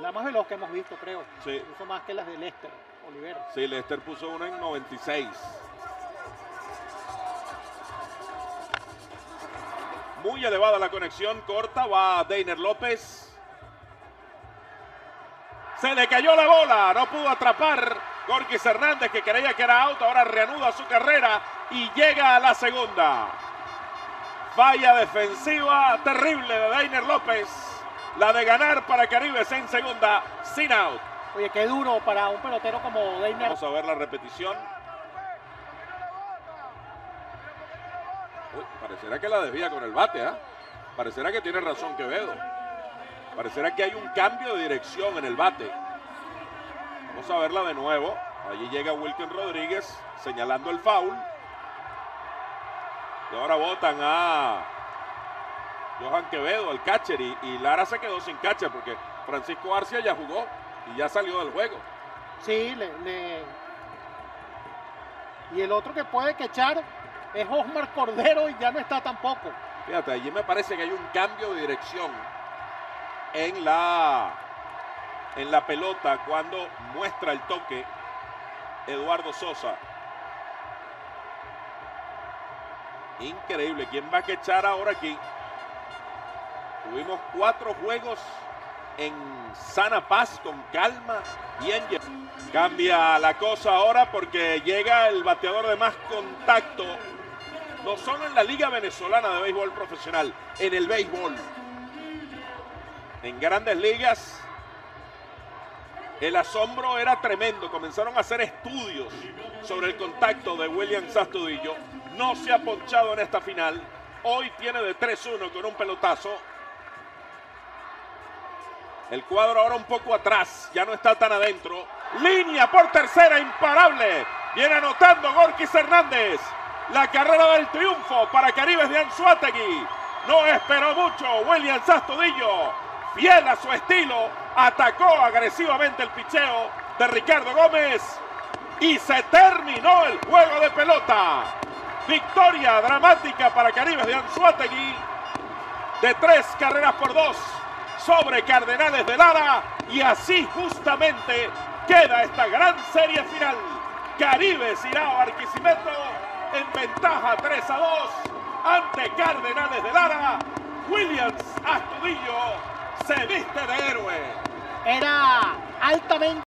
La más veloz que hemos visto, creo. Sí. Incluso más que las de Lester, Olivera. Sí, Lester puso una en 96. Muy elevada la conexión, corta, va Deiner López. Se le cayó la bola, no pudo atrapar Gorkis Hernández que creía que era out, ahora reanuda su carrera y llega a la segunda. Falla defensiva terrible de Deiner López. La de ganar para Caribes en segunda, sin out. Oye, qué duro para un pelotero como Deiner. Vamos a ver la repetición. Uy, parecerá que la desvía con el bate, ¿ah? Parecerá que tiene razón Quevedo. Parecerá que hay un cambio de dirección en el bate. Vamos a verla de nuevo. Allí llega Wilken Rodríguez señalando el foul. Y ahora votan a Johan Quevedo, el catcher, y, y Lara se quedó sin catcher porque Francisco Arcia ya jugó y ya salió del juego. Sí, le, le- Y el otro que puede quechar es Osmar Cordero y ya no está tampoco. Fíjate, allí me parece que hay un cambio de dirección en la, en la pelota cuando muestra el toque Eduardo Sosa. Increíble. ¿Quién va a quechar ahora aquí? Tuvimos cuatro juegos en sana paz, con calma, bien. lle- Cambia la cosa ahora porque llega el bateador de más contacto no solo en la Liga Venezolana de Béisbol Profesional, en el béisbol. En grandes ligas, el asombro era tremendo. Comenzaron a hacer estudios sobre el contacto de William Sastudillo. No se ha ponchado en esta final. Hoy tiene de 3-1 con un pelotazo. El cuadro ahora un poco atrás, ya no está tan adentro. Línea por tercera, imparable. Viene anotando Gorkis Hernández. La carrera del triunfo para Caribes de Anzuategui. No esperó mucho William Sastudillo. Fiel a su estilo, atacó agresivamente el picheo de Ricardo Gómez. Y se terminó el juego de pelota. Victoria dramática para Caribes de Anzuategui de tres carreras por dos sobre Cardenales de Lara y así justamente queda esta gran serie final. Caribes irá a Barquisimeto en ventaja 3 a 2 ante Cardenales de Lara. Williams Astudillo se viste de héroe. Era altamente